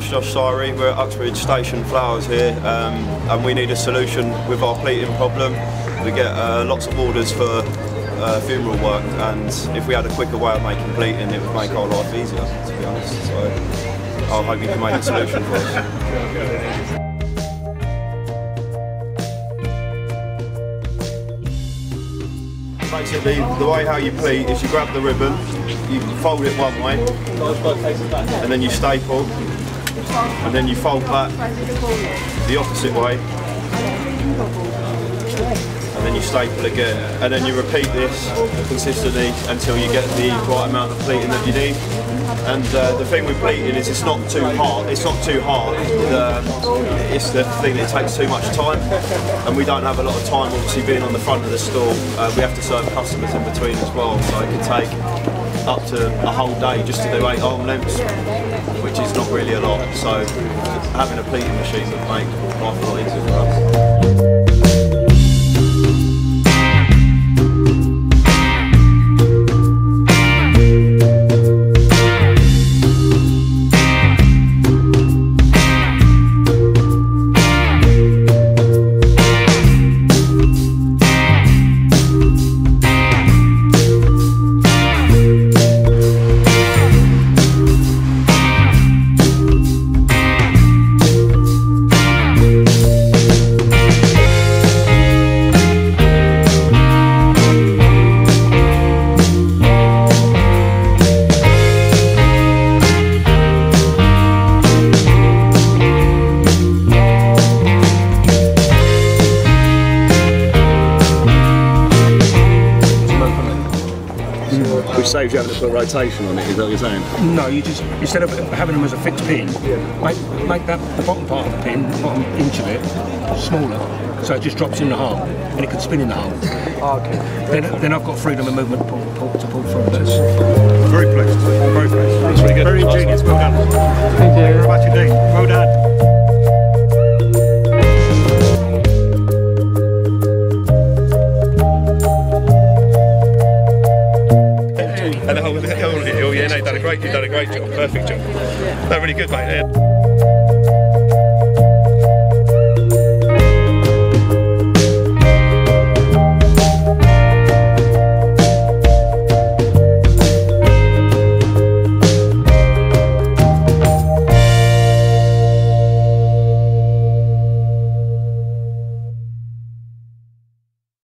name's Josh Syrie. We're at Uxbridge Station Flowers here, um, and we need a solution with our pleating problem. We get uh, lots of orders for uh, funeral work, and if we had a quicker way of making pleating, it would make our life easier, to be honest. So I hope you can make a solution for us. Basically, the way how you pleat is you grab the ribbon, you fold it one way, and then you staple, and then you fold back the opposite way, and then you staple again, and then you repeat this consistently until you get the right amount of pleating that you need. And uh, the thing with pleating is it's not too hard. It's not too hard. The, it's the thing that takes too much time, and we don't have a lot of time. Obviously, being on the front of the store, uh, we have to serve customers in between as well. So it can take up to a whole day just to do eight arm lengths, So having a pleating machine would make life a lot easier for us. Saves you having to put rotation on it, is that what you're saying? No, you just instead of having them as a fixed pin, make make that the bottom part of the pin, the bottom inch of it, smaller, so it just drops in the hole and it can spin in the hole. Ah, okay. Then, then I've got freedom of movement pull, pull, to pull through. That's, Very pleased, very pleased. And the whole, the oh yeah, no, you've done a great, you've done a great job, perfect job. No, really good, mate. Yeah.